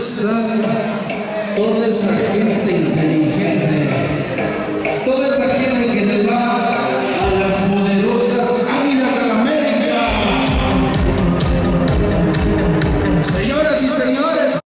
side.